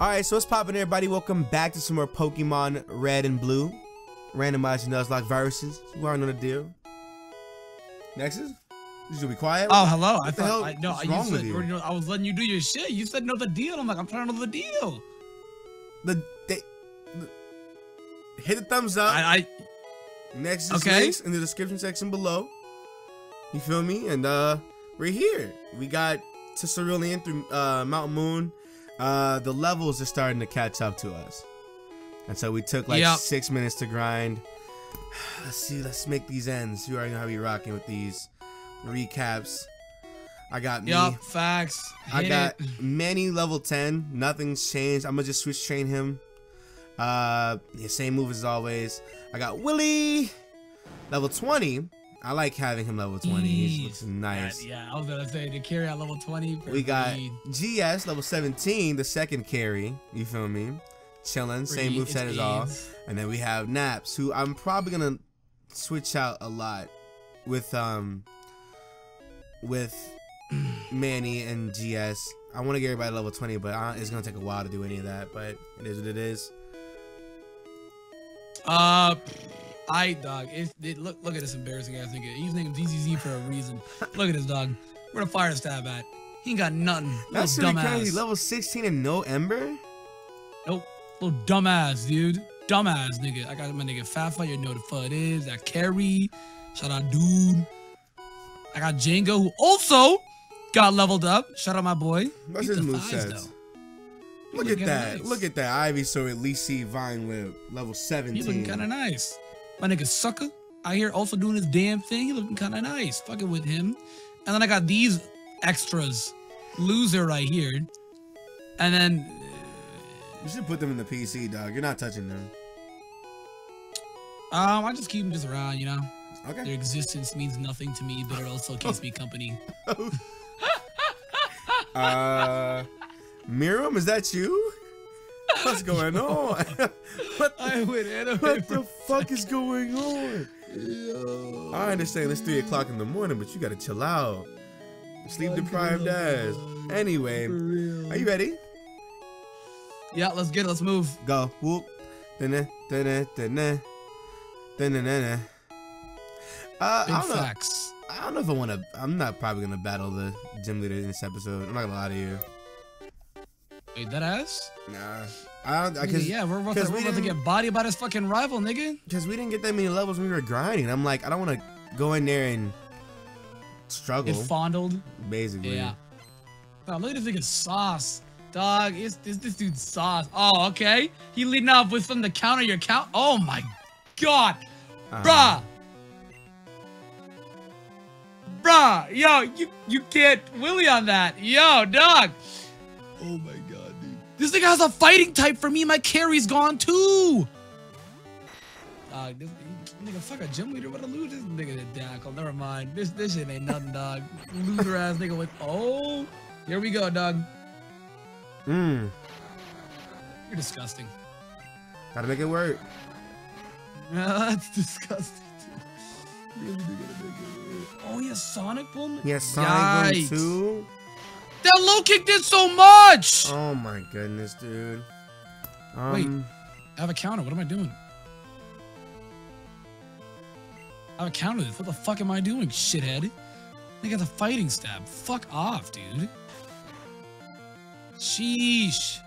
Alright, so what's poppin' everybody? Welcome back to some more Pokemon Red and Blue. Randomized Nuzlocke viruses. You already know the deal. Nexus? You should be quiet. Oh, hello. I the thought hell I, no, you wrong said, with you? I was letting you do your shit. You said know the deal. I'm like, I'm trying to know the deal. The, they, the- hit the thumbs up. I, I Nexus Okay. links in the description section below. You feel me? And uh we're here. We got to Cerulean through uh Mount Moon. Uh the levels are starting to catch up to us. And so we took like Yep. six minutes to grind. Let's see, let's make these ends. You already know how we rocking with these recaps. I got me. yup, facts. I Hit got it. Manny level 10. Nothing's changed. I'm gonna just switch train him. Uh yeah, same move as always. I got Willie level 20. I like having him level 20. He looks nice. Uh, yeah, I was gonna say to carry at level 20. We got Breed. GS level 17, the second carry. You feel me? Chilling, same Breed, moveset as all. And then we have Naps, who I'm probably gonna switch out a lot with um with Manny and GS. I want to get everybody level 20, but I, it's gonna take a while to do any of that. But it is what it is. Uh, I dog. It, it look look at this embarrassing ass nigga. He's named DZZ for a reason. look at this dog. Where the fire stab at? He ain't got nothing. That's Little really crazy. dumbass. Level 16 and no Ember. Nope. Little dumbass, dude. Dumbass nigga. I got my nigga Fire, you know the fuck it is. That Carry. Shout out dude. I got Django who also got leveled up. Shout out my boy. What's Beat his the move sets? though. Look at that. nice. Look at that. Ivysaur at Vine Whip level 17. He looking kind of nice. My nigga Sucker out here also doing his damn thing. He looking kind of nice. Fucking with him. And then I got these extras. Loser right here. And then You should put them in the PC, dog. You're not touching them. um, I just keep them just around, you know. Okay. Their existence means nothing to me, but it also keeps me company. Uh, Miriam, is that you? What's going on? what, the, I went anime. what the fuck is going on? I understand it's three o'clock in the morning, but you gotta chill out. Sleep deprived ass. Anyway, are you ready? Yeah, let's get it. Let's move. Go. Whoop. Dun-dun, dun-dun, dun-dun. Dun-dun-dun-dun. Uh, Big I don't know. I don't know if I want to. I'm not probably gonna battle the gym leader in this episode. I'm not gonna lie to you. Wait, that ass? Nah, I don't. Nigga, Because yeah, we're about, 'cause to, we we're about to get bodied by this fucking rival, nigga. because we didn't get that many levels when we were grinding. I'm like, I don't want to go in there and struggle. Get fondled. basically. Yeah. Oh, look at this nigga sauce. Dog, it's this this dude's sauce. Oh, okay. He leading off with from the counter your count. Oh my god. Uh, Bruh. Bruh. Yo, you you can't Willie on that. Yo, dog. Oh my. This nigga has a fighting type for me. My carry's gone too. Dog, this nigga fuck a gym leader. What a loser. This nigga did tackle. Never mind. This this shit ain't nothing, dog. Loser ass nigga with oh. Here we go, dog. Mm, You're disgusting. gotta make it work. That's disgusting. dude. Really do gotta make it work. Oh, he has Sonic Boom? Yes, Sonic Yikes. Boom too. That low kick did so much! Oh my goodness, dude. Um, Wait. I have a counter. What am I doing? I have a counter this. What the fuck am I doing, shithead? I got the fighting stab. Fuck off, dude. Sheesh.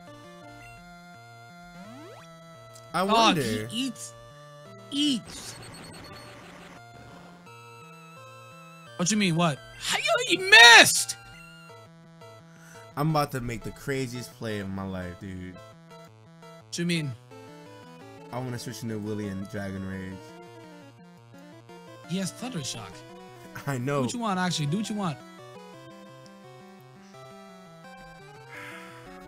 I wonder. he eats. Eats. What you mean? What? How you he missed? I'm about to make the craziest play of my life, dude. What you mean? I want to switch into Willie and Dragon Rage. He has Thunder Shock. I know. Do what you want, actually. Do what you want.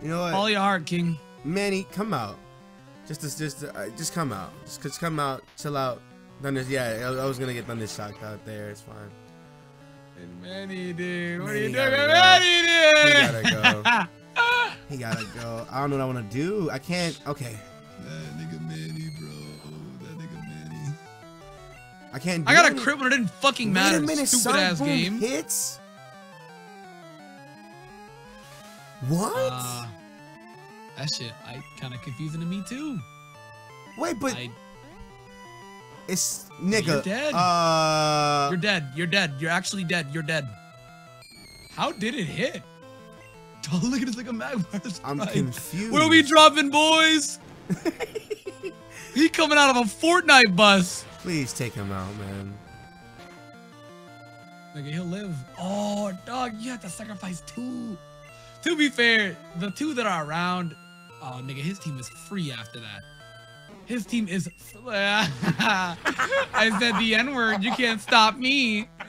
You know what? Follow your heart, King. Manny, come out. Just, just, just, uh, just come out. Just, just come out. Chill out. Thunder, yeah, I, I was gonna get Thunder shocked out there. It's fine. Manny, dude. What Manny are you doing, go. Manny, He gotta go. He gotta go. I don't know what I want to do. I can't. Okay, That nigga Manny, bro. That nigga Manny. I can't. Do I got a any- crit, but it didn't fucking matter. Wait a minute, Stupid ass game. hits. What? Uh, That shit, I kind of confusing to me too. Wait, but I, it's nigga. You're dead. Uh, you're dead. You're dead. You're actually dead. You're dead. How did it hit? Oh, look at this like a magpie. I'm confused. Where are we dropping, boys? he coming out of a Fortnite bus. Please take him out, man. Nigga, he'll live. Oh, dog, you have to sacrifice two. To be fair, the two that are around, oh, nigga, his team is free after that. His team is. I said the N word. You can't stop me.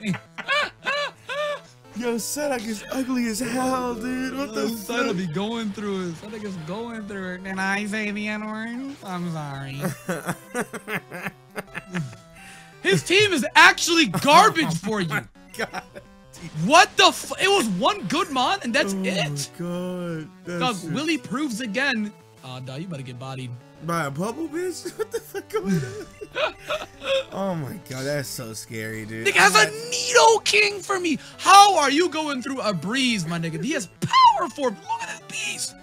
Yo, Sadok is ugly as hell, dude. What the Son will be going through it. Son is going through it. Can I say the N word? I'm sorry. His team is actually garbage oh for you. God. What the f- It was one good mon, and that's oh it. god. That's Willie proves again. Uh, oh, dog, you better get bodied. By a bubble, bitch? What the fuck going on? oh my god, that's so scary, dude. Nigga has a Nidoking for me. How are you going through a breeze, my nigga? He has power for. Look at this beast.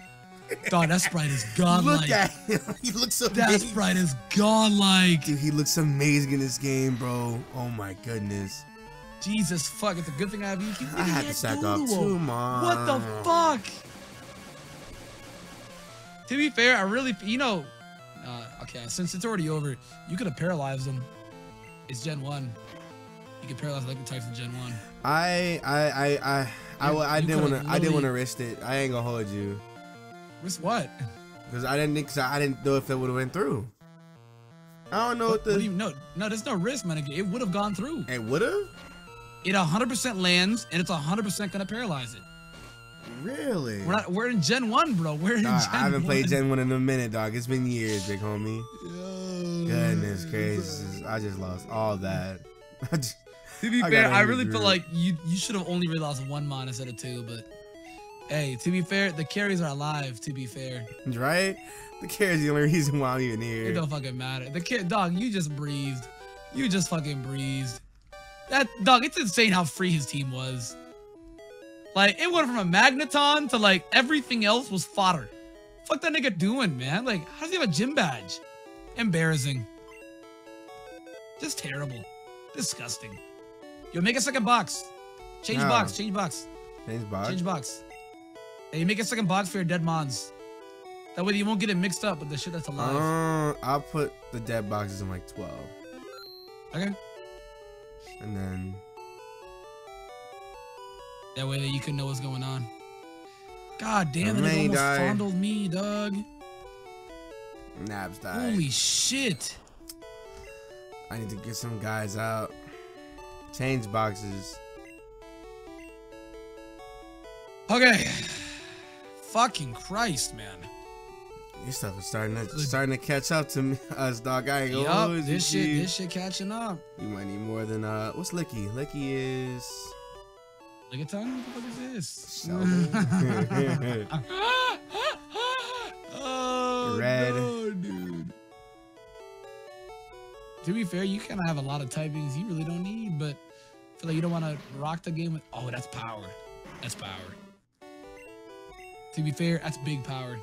Dog, that sprite is godlike. Look at him. He looks that amazing. sprite is godlike. Dude, he looks amazing in this game, bro. Oh my goodness. Jesus fuck, it's a good thing I have you. I had to sack off too, mom. What the fuck? To be fair, I really, you know, uh, okay, since it's already over, you could have paralyzed him. It's Gen 1. You could paralyze like the types of Gen 1. I I I I I, You- I didn't want to I didn't want to risk it. I ain't gonna hold you Risk what? because I didn't think I didn't know if it would have went through. I don't know what, What, what do the you know? No, there's no risk, man. It would have gone through. it would have. It 100% lands, and it's 100% gonna paralyze it. Really? We're not. We're in Gen 1, bro. We're in Dog, Gen I haven't 1. played Gen 1 in a minute, dog. It's been years, big homie. Yo. Goodness gracious. I just lost all that. Just- To be I fair, I really feel like you you should have only really lost one mon instead of two, but hey, to be fair, the carries are alive, to be fair. right? The carry's the only reason why I'm even here. It don't fucking matter. The kid dog, you just breathed. You just fucking breathed. That dog, it's insane how free his team was. Like it went from a magneton to like everything else was fodder. Fuck that nigga doing, man? Like, how does he have a gym badge? Embarrassing. Just terrible. Disgusting. Yo, make a second box. Change No. box, change box. Change box? Change box. Hey, you make a second box for your dead mons. That way you won't get it mixed up with the shit that's alive. Uh, I'll put the dead boxes in like 12. okay? And then. That way that you can know what's going on. God damn it, it almost die. fondled me, dog. Naps died. Holy shit. I need to get some guys out. Change boxes. Okay. Fucking Christ, man. Your stuff is starting to Good. starting to catch up to me, us, dog. I ain't gonna hold this shit, this shit catching up. You might need more than uh. What's Licky? Licky is. Time. What the fuck is this? Sheldon. oh, Red. no, dude. To be fair, you kind of have a lot of typings you really don't need, but I feel like you don't want to rock the game with. Oh, that's power. That's power. To be fair, that's big power.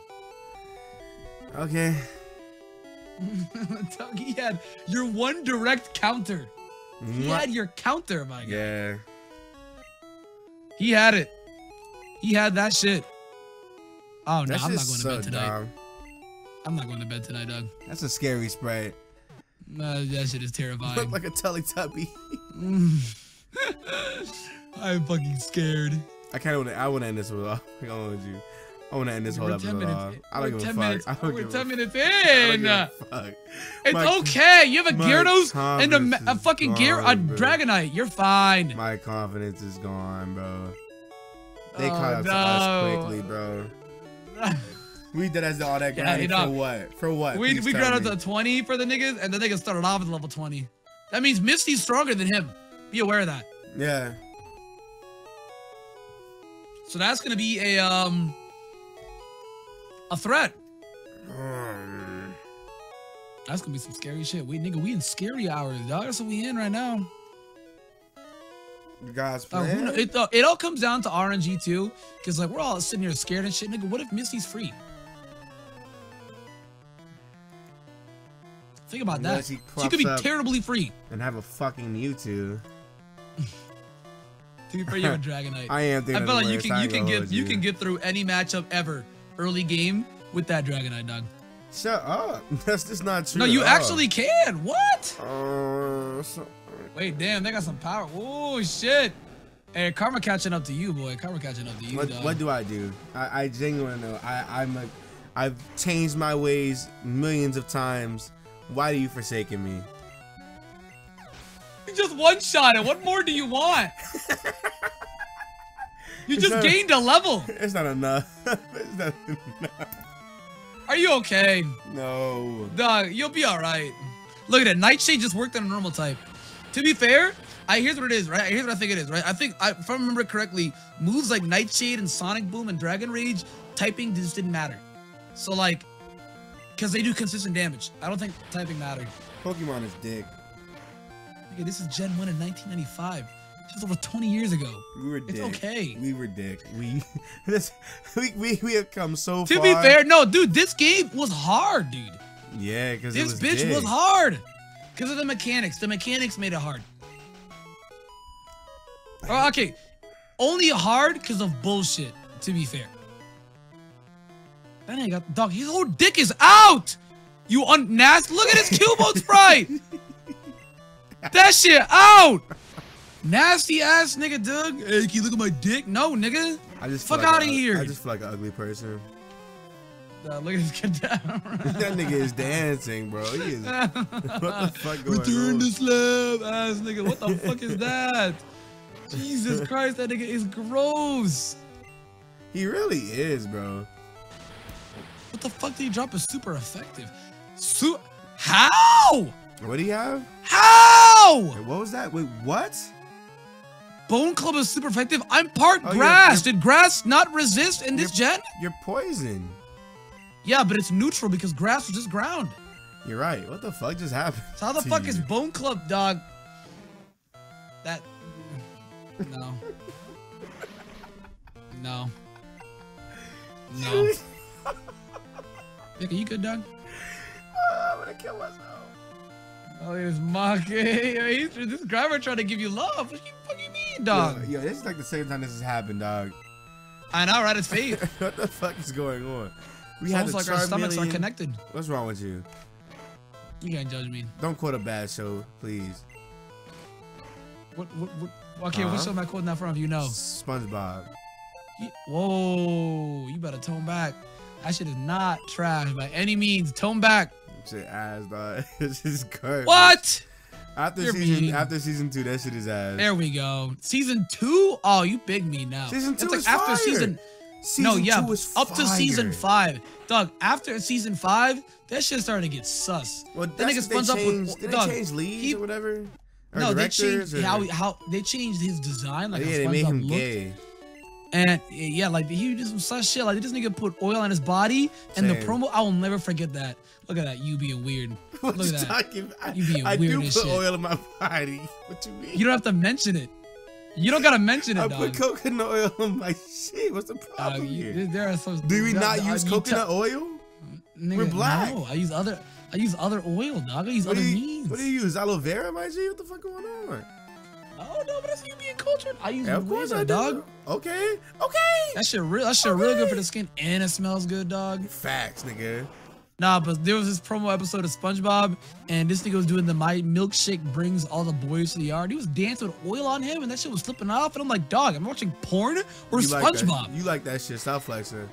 okay. He had your one direct counter. He had your counter, my guy. Yeah. He had it. He had that shit. Oh no, I'm not going to so bed tonight. dumb. I'm not going to bed tonight, Doug. That's a scary sprite. Uh, that shit is terrifying. Look like a Teletubby. I'm fucking scared. I kind of want to. I want to end this with. I don't want you. I want to end this whole We're 10 episode minutes. off. I we're don't give a 10 fuck. minutes. I don't We're give 10 a, minutes I don't in. give a fuck. It's My- okay. You have a Gyarados and a, a fucking Gear, a bro. Dragonite. You're fine. My confidence is gone, bro. They Oh, caught up to us quickly, bro. We did us all that grinding for what? For what? we Please we got up to 20 for the niggas, and the niggas started off at level 20. That means Misty's stronger than him. Be aware of that. Yeah. So that's gonna be a um a threat. Um. That's gonna be some scary shit. We nigga, we in scary hours, dog. That's what we in right now. God's plan. Uh, it, uh, it all comes down to RNG too, because like we're all sitting here scared and shit, nigga. What if Misty's free? Think about Unless that. She could be terribly free. And have a fucking Mewtwo. to be fair, you're a Dragonite. I am. I feel like you can you can get you. you can get through any matchup ever early game with that Dragonite dog. Shut up. That's just not true. No, you all. actually can. What? Uh, so- Wait, damn, they got some power. Oh shit. Hey, karma catching up to you, boy. Karma catching up to you, what, dog. what do I do? I, I genuinely know. I, I'm a, I've changed my ways millions of times. Why do you forsaken me? You just one shot it. What more do you want? you It's just gained a level. It's not enough. it's not enough. Are you okay? No. Dog, you'll be alright. Look at it. Nightshade just worked on a normal type. To be fair, I here's what it is, right? Here's what I think it is, right? I think I, if I remember correctly, moves like Nightshade and Sonic Boom and Dragon Rage, typing just didn't matter. So like, because they do consistent damage. I don't think typing mattered. Pokemon is dick. Okay, this is Gen 1 in 1995. This was over 20 years ago. We were dick. It's okay. We were dick. We this we, we, we have come so To far. To be fair, no, dude, this game was hard, dude. Yeah, because it This was bitch dick. was hard. Because of the mechanics. The mechanics made it hard. Oh, okay. Only hard because of bullshit, to be fair. That nigga got dog, his whole dick is out! You un nasty look at his Cubone sprite! that shit out! Nasty ass nigga, Doug. Hey, can you look at my dick? No, nigga. I just Fuck like outta a- here. I just feel like an ugly person. Uh, look at this kid down. that nigga is dancing, bro. He is. What the fuck going Return on? to slab, ass nigga. What the fuck is that? Jesus Christ, that nigga is gross. He really is, bro. What the fuck did he drop? Is super effective. Su- How? What do you have? How? Wait, what was that? Wait, what? Bone Club is super effective. I'm part Oh, you're- grass. you're- Did grass not resist in this gen? You're poison. Yeah, but it's neutral because grass was just ground. You're right. What the fuck just happened? So how the fuck you? is Bone Club, dog? That. No. No. No. Nick, are you good, dog? Ah, I'm gonna kill myself. Oh, he was mocking. He's, this driver trying to give you love. What you fucking mean, dog? Yo, yo, this is like the same time this has happened, dog. I know, right? It's fate. what the fuck is going on? We It's almost like our stomachs are connected. What's wrong with you? You can't judge me. Don't quote a bad show, please. What? What? what okay, what Uh-huh. show am I quoting that from? You know. SpongeBob. Whoa, you better tone back. That shit is not trash by any means. Tone back. Shit ass, dog. it's just garbage. What? After You're season mean. after season two, that shit is ass. There we go. Season two? Oh, you big me now. Season two It's like is after fire. season. Season no, yeah, two is up to season five. Dog, after season five, that shit started to get sus. Well, That that's nigga they up changed. with Did dog. they change leads he- or whatever? Or no, they changed or- how how they changed his design, like Oh, yeah, they made him looked. gay. And yeah, like he did some sus shit. Like this nigga put oil on his body, and the promo. I will never forget that. Look at that, you being weird. What Look you at that. talking about? You being I weird do put shit. oil on my body. What you mean? You don't have to mention it. You don't gotta mention it. I it, put coconut oil on my shit. What's the Dog, problem you- here? there are some. Do we dog, not dog, use coconut oil? Nigga, We're black. No, I use other. I use other oil, dog. I use What other you, means. what do you use? Aloe vera, my G? What the fuck going on? Oh no, but that's you being cultured. I use Yeah, of course Weezer, I do. dog. Okay, okay. That shit real. That shit real good for the skin, and it smells good, dog. Facts, nigga. Nah, but there was this promo episode of SpongeBob, and this nigga was doing the My Milkshake brings all the boys to the yard. He was dancing with oil on him, and that shit was slipping off. And I'm like, dog, I'm watching porn or You like SpongeBob. you like that shit. Stop flexing.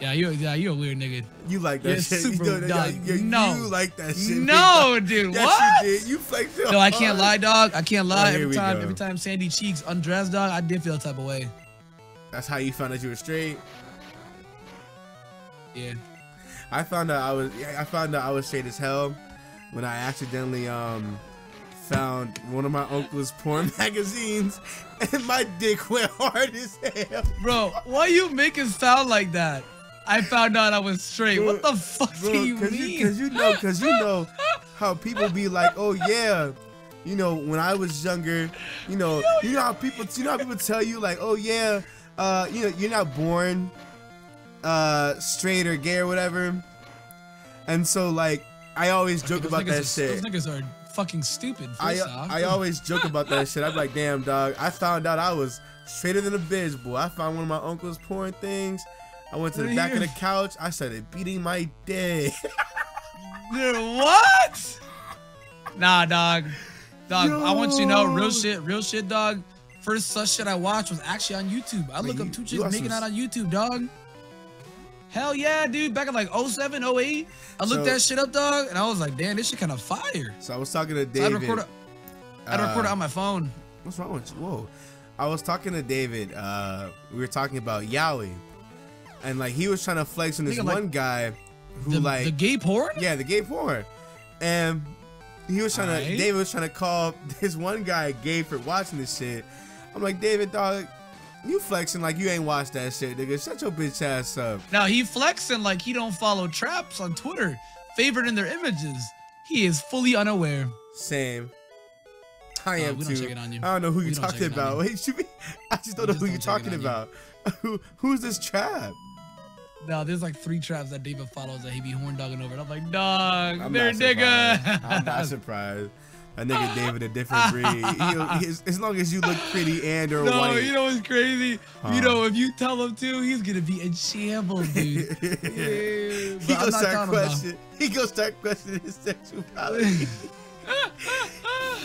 Yeah, you, yeah, you're a weird nigga. You like that You're shit. super you, do- dog. you, you, No. you like that shit. No, dude, Yes, what? you did. You flexed it No, I can't lie, dog. I can't lie. Oh, every time, go. every time Sandy Cheeks undressed, dog, I did feel a type of way. That's how you found out you were straight. Yeah. I found out I was. yeah, I found out I was straight as hell when I accidentally um found one of my uncle's porn magazines, and my dick went hard as hell. Bro, why you making sound like that? I found out I was straight. what the fuck Bro, do you cause mean? Cause you know, cause you know how people be like, oh yeah, you know, when I was younger, you know, you know how people, you know how people tell you like, oh yeah, uh, you know, you're not born, uh, straight or gay or whatever, and so like, I always joke Those about that are, shit. Those niggas are fucking stupid. I off. I always joke about that shit. I'm like, damn dog. I found out I was straighter than a bitch, boy. I found one of my uncle's porn things. I went to the back of the couch. I started beating my dick. Dude, what? Nah, dog. Dog, I want you to know, real shit, real shit, dog. First such shit I watched was actually on YouTube. I look you- up two chicks making out on YouTube, dog. Hell yeah, dude. Back in like 07, 08, I looked So- that shit up, dog, and I was like, damn, this shit kind of fire. so I was talking to So I'd David. record. I'd uh, record it on my phone. What's wrong with you? Whoa. I was talking to David. Uh, we were talking about Yowie. And like he was trying to flex on this Nigga, like, one guy who The, like the gay porn? yeah, the gay porn. And he was trying to Alright. David was trying to call this one guy gay for watching this shit. I'm like, David dog, you flexing like you ain't watched that shit, nigga. Shut your bitch ass up. Now he flexing like he don't follow traps on Twitter, favored in their images. He is fully unaware. Same. I am too. check it on you. I don't know who you're talking about. Wait, you I just don't We know just who don't you're talking on you. about. Who who's this trap? No, there's like three traps that David follows that he be horn dogging over. And I'm like, dog, I'm they're nigga. surprised. I'm not surprised. That nigga David a different breed. He, as long as you look pretty and or no, white. you know what's crazy? Huh. You know, if you tell him to, he's gonna be in shambles, dude. Yeah, he gonna start questioning. He gonna start questioning his sexuality.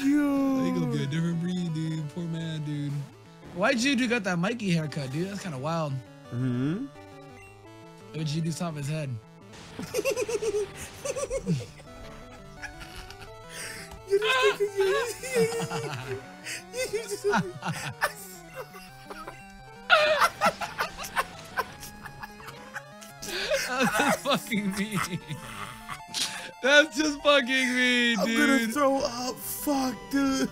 Yo. He gonna be a different breed, dude. Poor man, dude. Why'd you do got that Mikey haircut, dude? That's kind of wild. hmm What would you do top of his head? You just think you, you just, That's fucking mean. That's just fucking mean, I'm gonna throw up. Fuck, dude.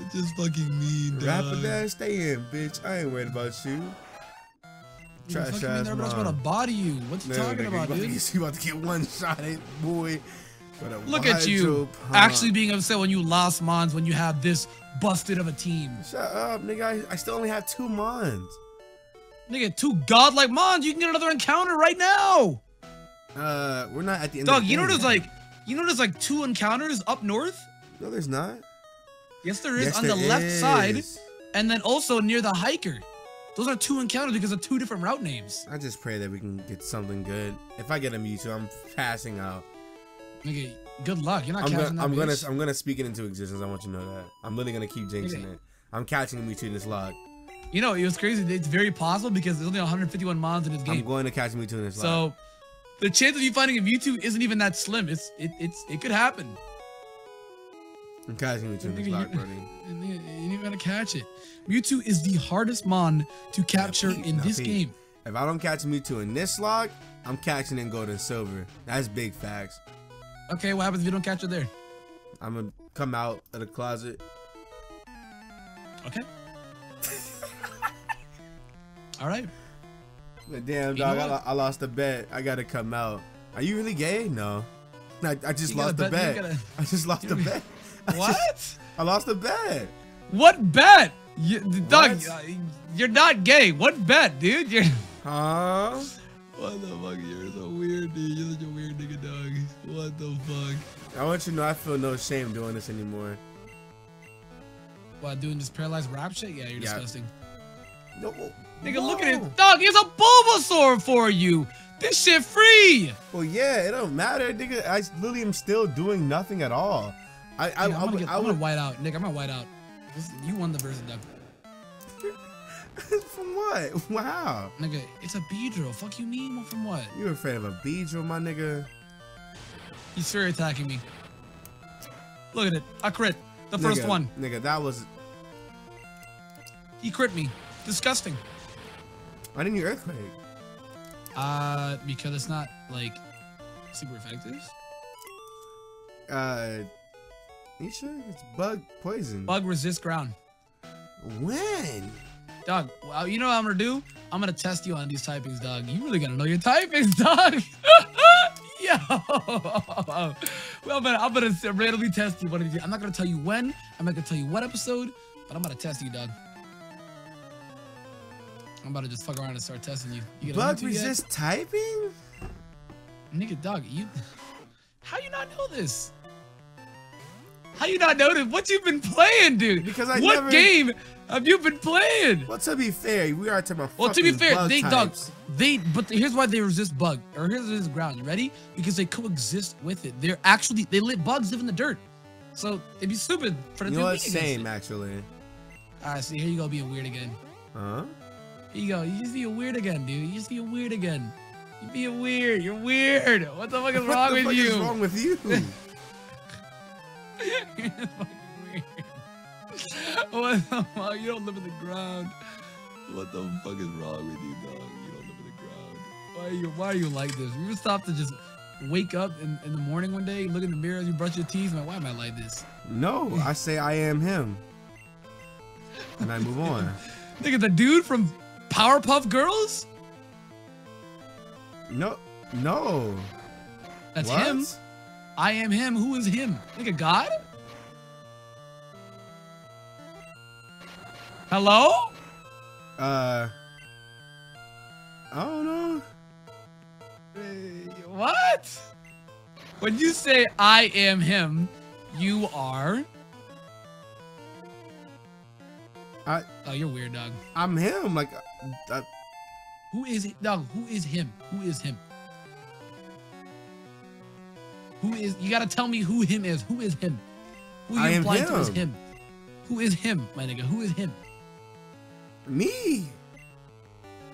That's just fucking mean, dog. Rapidash, stay in, bitch. I ain't worried about you. Trash ass everybody's about to body you. What you talking about, dude? You about to get one shot at boy. Look at you, pump. actually being upset when you lost Mons when you have this busted of a team. Shut up, nigga. I, I still only have two mons. Nigga, two godlike Mons, you can get another encounter right now. Uh, we're not at the end. Dog, of the you know there's like, you know there's like two encounters up north. No, there's not. Yes, there is Yes, on the left side, and then also near the hiker. Those are two encounters because of two different route names. I just pray that we can get something good. If I get a Mewtwo, I'm passing out. Nigga, good luck. You're not I'm catching gonna, I'm gonna. I'm gonna speak it into existence. I want you to know that. I'm literally gonna keep jinxing Okay. it. I'm catching a Mewtwo in this log. You know, it was crazy. It's very possible because there's only 151 Mons in this game. I'm going to catch a Mewtwo in this log. So the chance of you finding a Mewtwo isn't even that slim. It's it it's it could happen. I'm catching Mewtwo in this Nigga, log, you- Brody. And you ain't gonna catch it. Mewtwo is the hardest Mon to capture Pete, in now, this Pete. game. If I don't catch Mewtwo in this log, I'm catching in gold and silver. That's big facts. Okay, what happens if you don't catch it there? I'm gonna come out of the closet. Okay. All right. But damn, dog, I, I lost the bet. I gotta come out. Are you really gay? No. I, I just You lost the bet- bet. gotta- I just lost the you- I What? just- I lost the bet. What bet? You, Doug, What? uh, you're not gay. What bet, dude? You're. Huh? What the fuck? You're so weird, dude. You're such a weird nigga, dog. What the fuck? I want you to know I feel no shame doing this anymore. What, doing this paralyzed rap shit? Yeah, you're Yeah. disgusting. No, Nigga, look at it. Dog, here's a Bulbasaur for you. This shit free. Well, yeah, it don't matter, nigga. I literally am still doing nothing at all. I, I, Nigga, I, I'm, gonna get, I I'm gonna white out. Nick, I'm gonna white out. This, you won the versus, from what? Wow. Nigga, it's a Beedrill. Fuck you mean? From what? You afraid of a Beedrill, my nigga? He's fury attacking me. Look at it. I crit. The first one. Nigga, that was. He crit me. Disgusting. Why didn't you earthquake? Uh, because it's not like super effective. Uh, you sure it's bug poison? Bug resist ground. When? Dog, well, you know what I'm gonna do? I'm gonna test you on these typings, dog. You really gotta know your typings, dog. Yo, well, I'm I'm gonna randomly test you one of these. I'm not gonna tell you when. I'm not gonna tell you what episode, but I'm gonna test you, dog. I'm about to just fuck around and start testing you. You Bug resist typing? nigga, dog. You, how you not know this? How you not this? What you've been playing, dude? Because I what never- game have you been playing? Well, to be fair, we are talking about Well, to be fair, they types. they but here's why they resist bug or here's this ground. You ready? Because they coexist with it. They're actually they live bugs live in the dirt, so it'd be stupid for them You to know? Same, it. actually. All right, see here you go being weird again. Huh? Here you go. You just being weird again, dude. You just being weird again. You being weird. You're weird. What the fuck is what wrong the with fuck you? is wrong with you? You're fucking weird. What the fuck? You don't live in the ground. What the fuck is wrong with you, dog? You don't live in the ground. Why are you why are you like this? You stop to just wake up in, in the morning one day, look in the mirror you brush your teeth, and like, why am I like this? no, I say I am him. And I move on. Nigga, the dude from Powerpuff Girls? No, no. That's what? him. I am him. Who is him? Nigga, God? Hello? Uh, I don't know. What? When you say I am him, you are. I, Oh, you're weird, dog. I'm him. Like, uh, Who is it? Dog, who is him? Who is him? Who is. You gotta tell me who him is. Who is him? Who you I am implying to is him. Who is him, my nigga? Who is him? me.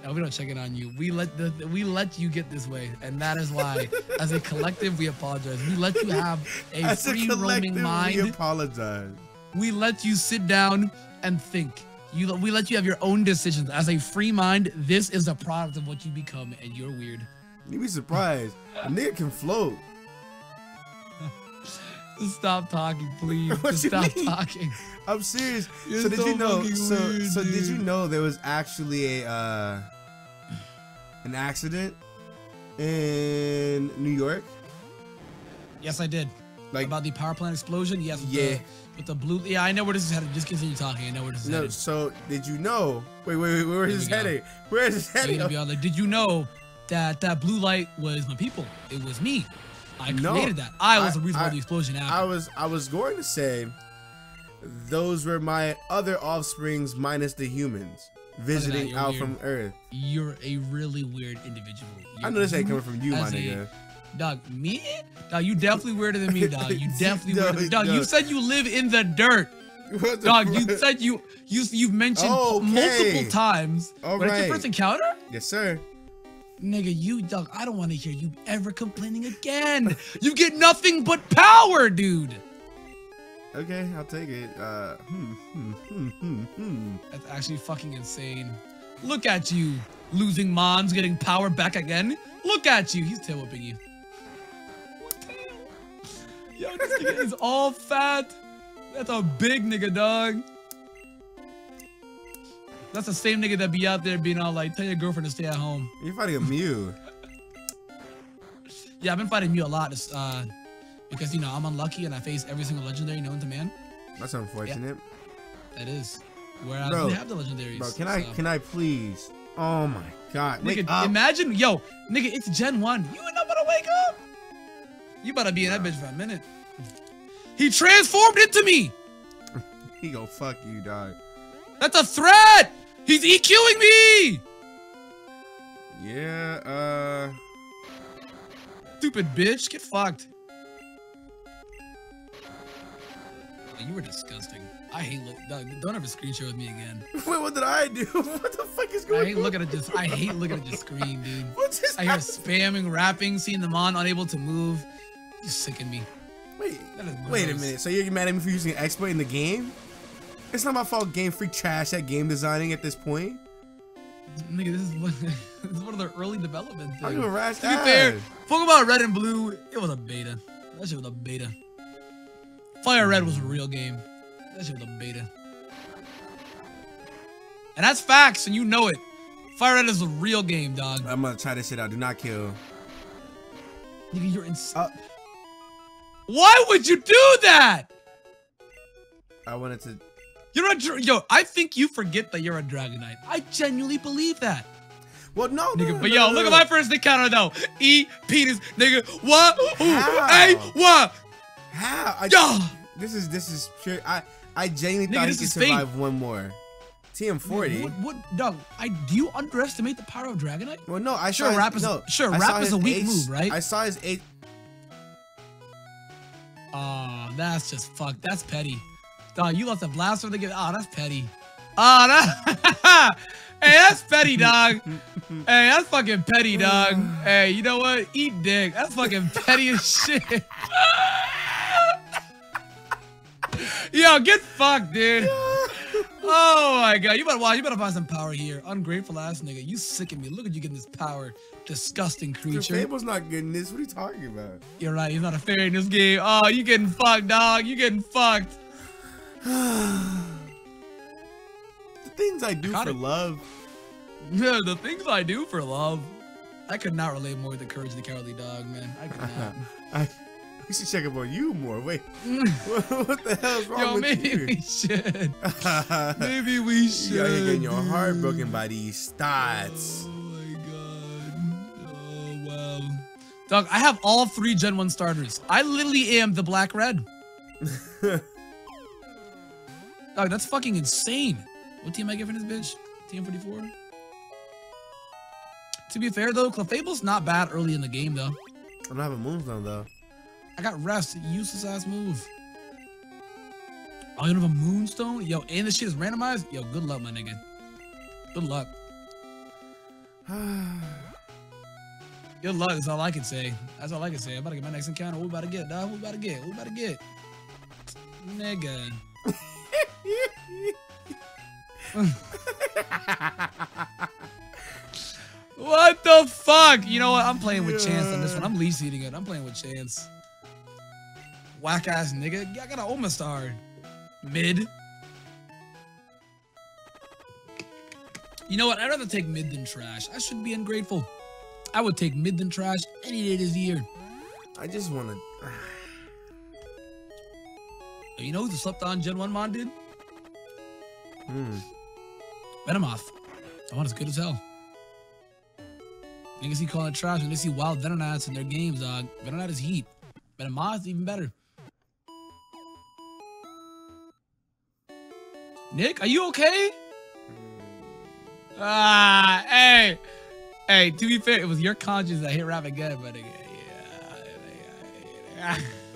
No, we don't check it on you. We let the we let you get this way, and that is why, as a collective, we apologize. We let you have a As a free collective, roaming we apologize. We let you sit down and think. You we let you have your own decisions. As a free mind, this is a product of what you become, and you're weird. You'd be surprised. A nigga can float. Just stop talking, please. What Just you stop mean? talking. I'm serious. You're so did so you know? So weird, so did you know there was actually a uh, an accident in New York? Yes, I did. Like About the power plant explosion. Yes. Yeah. The, with the blue. Yeah, I know where this is headed. Just continue talking. I know where this is no. headed. So did you know? Wait wait wait. Where's this his we heading? Where's this You're heading? gonna be all like, did you know that that blue light was my people? It was me. I No. created that. I was I- the reason why I- the explosion I was I was going to say those were my other offsprings minus the humans visiting out weird. from Earth. You're a really weird individual. I You're- know this ain't coming from you, my nigga. Dog, me? Dog, you definitely weirder than me, dog. You definitely No, weirder. Than, dog, no. you said you live in the dirt. What the Dog, you said you you you've mentioned Okay. multiple times. All when it's your first encounter, Yes, sir. Nigga, you dog. I don't want to hear you ever complaining again. you get nothing but power, dude. Okay, I'll take it. Uh, hmm, hmm, hmm, hmm, hmm. That's actually fucking insane. Look at you, losing Mons, getting power back again. Look at you. He's tail whipping you. What the hell? Yo, this nigga is all fat. That's a big nigga, dog. That's the same nigga that be out there being all like, tell your girlfriend to stay at home. You're fighting a Mew. Yeah, I've been fighting you a lot, this, uh, because you know I'm unlucky and I face every single legendary known to man. That's unfortunate. That is. Whereas Bro, we have the legendaries. Bro, can I so- can I please? Oh my god. Wake Nigga, up. imagine, yo, nigga, it's Gen 1. You ain't not about to wake up. You better be in that bitch for a minute. He transformed into me. He go fuck you, dog. That's a threat. He's EQing me. Yeah, uh Stupid bitch. Get fucked. You were disgusting. I hate look. Don't ever screen share with me again. Wait, what did I do? What the fuck is going on? I hate on? looking at this. I hate looking at your screen, dude. What's just I hear spamming, rapping, seeing the mon unable to move. You sicken me. Wait, wait a minute. So you're mad at me for using an exploit in the game? It's not my fault. Game Freak trash at game designing at this point. Nigga, this is one, this is one of the early development I'm things. gonna rash To be fair. Pokemon Red and Blue, it was a beta. That shit was a beta. Fire Red was a real game. That shit was a beta. And that's facts, and you know it. Fire Red is a real game, dog. I'm gonna try this shit out. Do not kill. Nigga, you're ins- Uh, Why would you do that? I wanted to. You're a dra- yo. I think you forget that you're a Dragonite. I genuinely believe that. Well, no, Nigga, no, but no, yo, no, look no. at my first encounter though. E penis, nigga. What? Ooh, How? hey, what? How? I, Yo. This is this is pure. I I genuinely Nigga, thought he this could is fate. survive one more. TM40. What, what, dog? I do you underestimate the power of Dragonite? Well, no, I Sure, saw his, wrap is- no, sure, I wrap is his a weak ace- move, right? I saw his eight. Oh, that's just fuck. That's petty. Dog, you left a blast for the game. Oh, that's petty. Oh, that. hey, that's petty, dog. hey, that's fucking petty, dog. hey, you know what? Eat dick. That's fucking petty as shit. Yo, get fucked, dude. Oh my god, you better watch. You better find some power here. Ungrateful ass nigga. You sicken me. Look at you getting this power. Disgusting creature. Fable's not getting this. What are you talking about? You're right. He's not a fairy in this game. Oh, you getting fucked, dog. You getting fucked. The things I do Got for it. love. Yeah, the things I do for love. I could not relate more to the courage of the cowardly dog, man. I could not. I we should check up on you more. Wait, what the hell's wrong Yo, with maybe you? we should. Maybe we should. Yo, You're getting your heart broken by these stats. Oh my god. Oh wow. Dog, I have all three Gen 1 starters. I literally am the black red. Dog, that's fucking insane. What team I get from this bitch? Team 44? To be fair though, Clefable's not bad early in the game though. I don't have a moonstone though. I got rest, useless ass move. Oh, you don't have a moonstone? Yo, and this shit is randomized? Yo, good luck, my nigga. Good luck. Good luck is all I can say. That's all I can say. I'm about to get my next encounter. What we about to get, dog? What we about to get? What we about to get? Nigga. What the fuck? You know what? I'm playing with chance on this one. I'm least eating it. I'm playing with chance. Whack ass nigga. I got an Omastar. Mid. You know what? I'd rather take mid than trash. I should be ungrateful. I would take mid than trash any day this year. I just want to. You know who the slept on Gen 1 mod did? Hmm. Venomoth. That one is good as hell. Niggas see calling it trash when they see wild Venonats in their games, dog. Venonat is heat. Venomoth even better. Nick, are you okay? Ah, hey. Hey, to be fair, it was your conscience that hit wrap again, but yeah.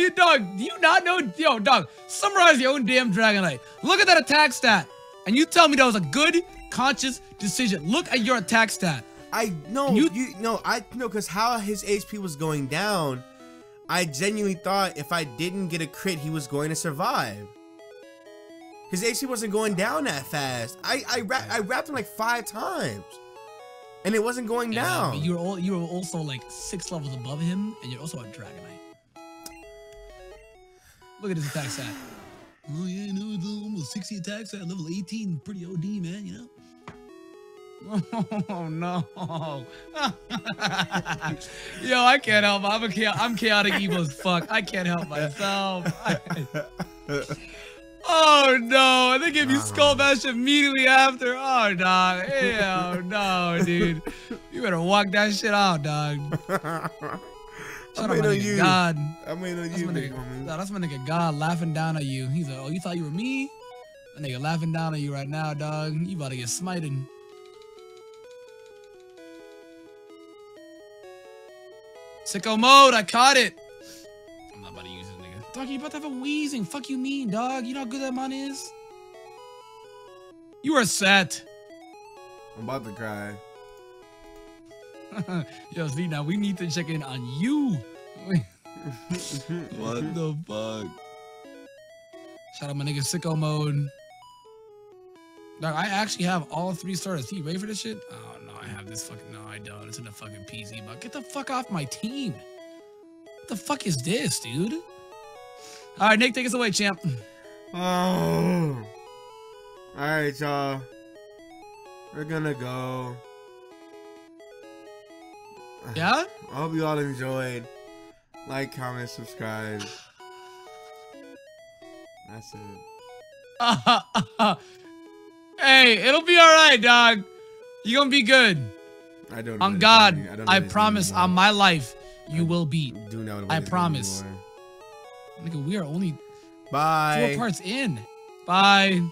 you dog, do you not know? Yo, dog, summarize your own damn Dragonite. Look at that attack stat, and you tell me that was a good, conscious decision. Look at your attack stat. I no, You- you, no, I no, because how his HP was going down, I genuinely thought if I didn't get a crit, he was going to survive. His HP wasn't going down that fast. I I, ra- I wrapped him like five times, and it wasn't going Yeah, down. you were all, you were also like six levels above him, and you're also a Dragonite. Look at his attack stat. Oh yeah, no, it's almost 60 attack stat, level 18, pretty OD, man. You know. Oh no! Yo, I can't help. I'm a cha- I'm chaotic evil as fuck. I can't help myself. oh no! And they give you skull ah. bash immediately after. Oh dog, hell no, dude. You better walk that shit out, dog. Shout I'm out my waiting on nigga you. God. I'm waiting on That's you, my nigga. Nah, that's my nigga God laughing down at you. He's like, oh, you thought you were me? That nigga laughing down at you right now, dog. You about to get smited. Sicko mode, I caught it. I'm not about to use this nigga. Dog, you about to have a Weezing. Fuck you mean, dog. You know how good that mon is? You are set. I'm about to cry. Yo, see, now we need to check in on you. what the fuck? Shout out my nigga Sicko Mode. Dog, I actually have all three starters. You ready for this shit? Oh no, I have this fucking no, I don't. It's in the fucking PC, but get the fuck off my team. What the fuck is this, dude? All right, Nick, take us away, champ. Oh. All right, y'all. We're gonna go. Yeah? I hope you all enjoyed. Like, comment, subscribe. That's it. hey, it'll be all right, dog. You gonna be good. I don't. know On God, know I promise. anymore. On my life, you will be. Do know I promise. anymore. Nigga, we are only Bye. four parts in. Bye.